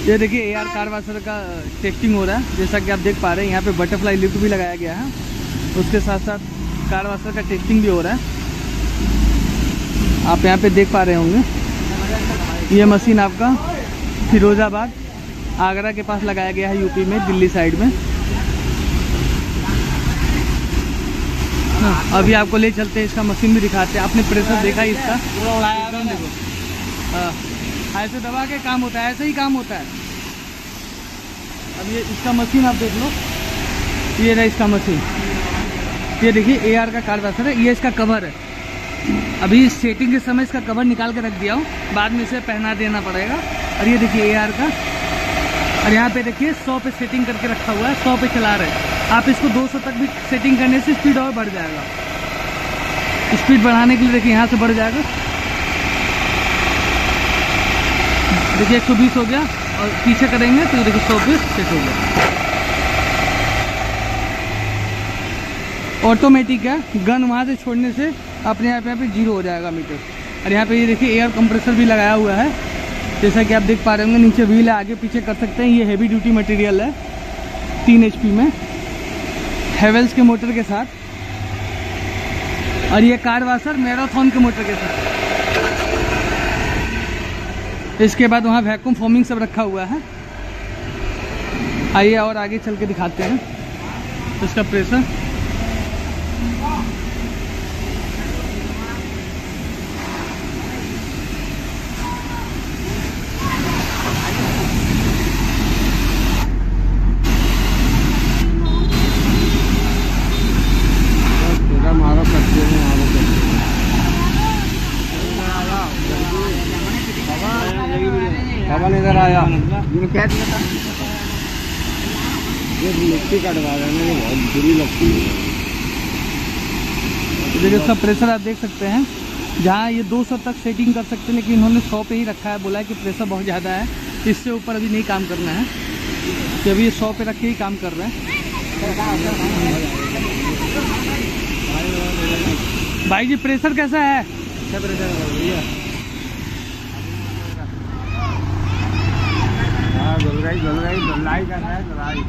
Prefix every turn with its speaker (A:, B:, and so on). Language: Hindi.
A: ये देखिए ए आर कार वाशर का टेस्टिंग हो रहा है। जैसा कि आप देख पा रहे हैं यहाँ पे बटरफ्लाई लिफ्ट भी लगाया गया है। उसके साथ साथ कार वाशर का टेस्टिंग भी हो रहा है। आप यहाँ पे देख पा रहे होंगे। ये मशीन आपका फिरोज़ाबाद आगरा के पास लगाया गया है यूपी में दिल्ली साइड में। हाँ, अभी आपको ले चलते हैं इसका मशीन भी दिखाते हैं। आपने प्रेशर देखा है इसका? देखो ऐसे दबा के काम होता है, ऐसे ही काम होता है। अब ये इसका मशीन आप देख लो। ये रहा इसका मशीन ये देखिए ए आर का कार वैसर है ये इसका कवर है। अभी सेटिंग के समय इसका कवर निकाल के रख दिया हूँ। बाद में इसे पहना देना पड़ेगा। और ये देखिए ए आर का। और यहाँ पे देखिए, सौ पे सेटिंग करके रखा हुआ है, सौ पे चला रहे हैं। आप इसको 200 तक भी सेटिंग करने से स्पीड और बढ़ जाएगा। स्पीड बढ़ाने के लिए देखिए, यहाँ से बढ़ जाएगा। देखिए 120 हो गया और पीछे करेंगे तो देखिए, सौ बीस सेट हो गया। ऑटोमेटिक है गन वहाँ से छोड़ने से अपने आप यहाँ पे ज़ीरो हो जाएगा मीटर और यहाँ पे ये देखिए एयर कंप्रेसर भी लगाया हुआ है। जैसा कि आप देख पा रहे होंगे, नीचे व्हील है, आगे पीछे कर सकते हैं। ये हैवी ड्यूटी मटेरियल है, तीन एच में। हेवल्स के मोटर के साथ। और ये कार वाशर मैराथन के मोटर के साथ। इसके बाद वहाँ वैक्यूम फॉर्मिंग सब रखा हुआ है। आइए और आगे चल के दिखाते हैं। इसका प्रेशर
B: बाबा ने इधर आया मैंने कह दिया था। ये मिट्टी कटवा रहे हैं बहुत बुरी लगती है।
A: तो देखिए इसका प्रेशर आप देख सकते हैं। जहाँ ये 200 तक सेटिंग कर सकते हैं लेकिन इन्होंने 100 पे ही रखा है। बोला है कि प्रेशर बहुत ज़्यादा है। इससे ऊपर अभी नहीं काम करना है। कि अभी ये 100 पे रख के ही काम कर रहे हैं। भाई जी प्रेशर कैसा है?
B: अच्छा प्रेशर भैया हाँ जल रही जल रही जलाई कर रहा है जलाई